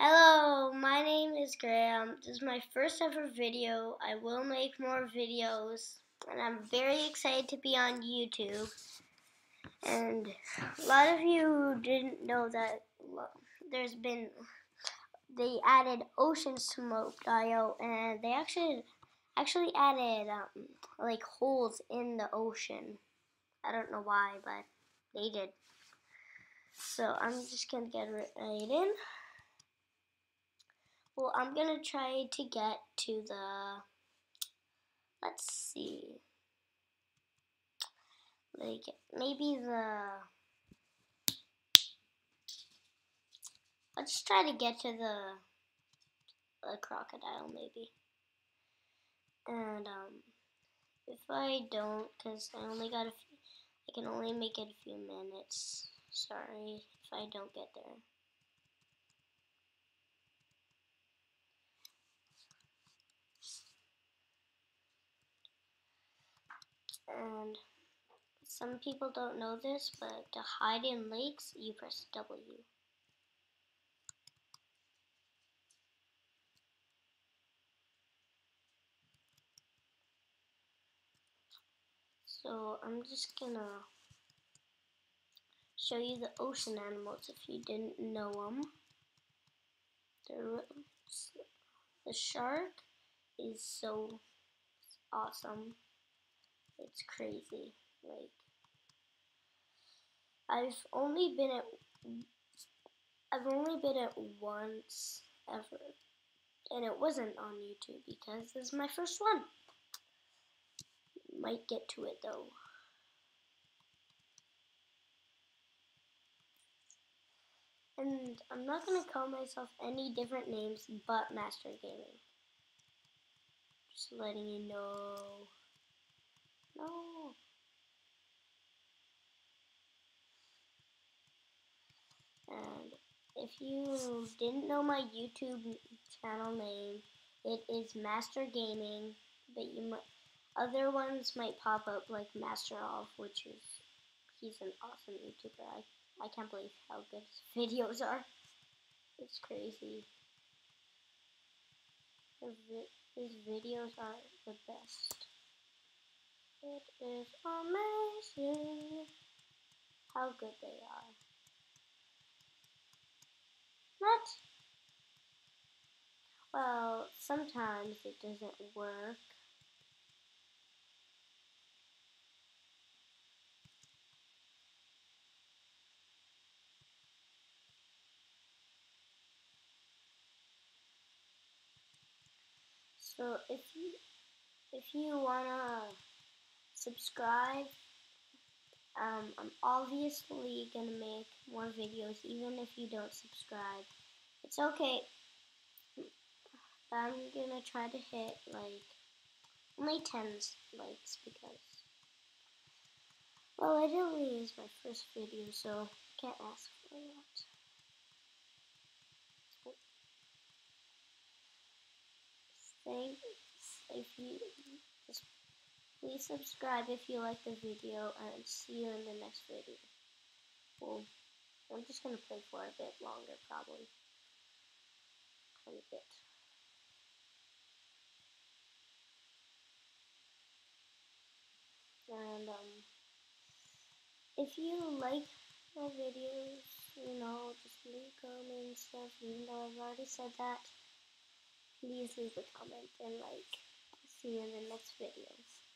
Hello, my name is Graham. This is my first ever video. I will make more videos, and I'm very excited to be on YouTube. And a lot of you didn't know that there's been they added Oceans Mope.io, and they actually actually added um, like holes in the ocean. I don't know why, but they did. So I'm just gonna get right in. Well, I'm gonna try to get to the, let's see, like maybe the, let's try to get to the, the crocodile maybe. And um, if I don't, because I only got a few, I can only make it a few minutes. Sorry if I don't get there. And some people don't know this, but to hide in lakes, you press W. So I'm just gonna show you the ocean animals if you didn't know them. The, the shark is so awesome. It's crazy. Like, I've only been at, I've only been at once ever, and it wasn't on YouTube because this is my first one. Might get to it though. And I'm not going to call myself any different names but Master Gaming. Just letting you know. No. And if you didn't know my YouTube channel name, it is Master Gaming, but you might, other ones might pop up like Master Off, which is he's an awesome YouTuber. I I can't believe how good his videos are. It's crazy. His videos are the best. Is amazing how good they are. What? Well, sometimes it doesn't work. So if you if you wanna subscribe. Um, I'm obviously gonna make more videos even if you don't subscribe. It's okay. I'm gonna try to hit like only 10 likes because well it only is my first video so can't ask for a lot. Thanks if you Please subscribe if you like the video and see you in the next video. Well, I'm just going to play for a bit longer probably. Quite a bit. And um, if you like my videos, you know, just leave comments and stuff, even though I've already said that, please leave a comment and like, see you in the next videos.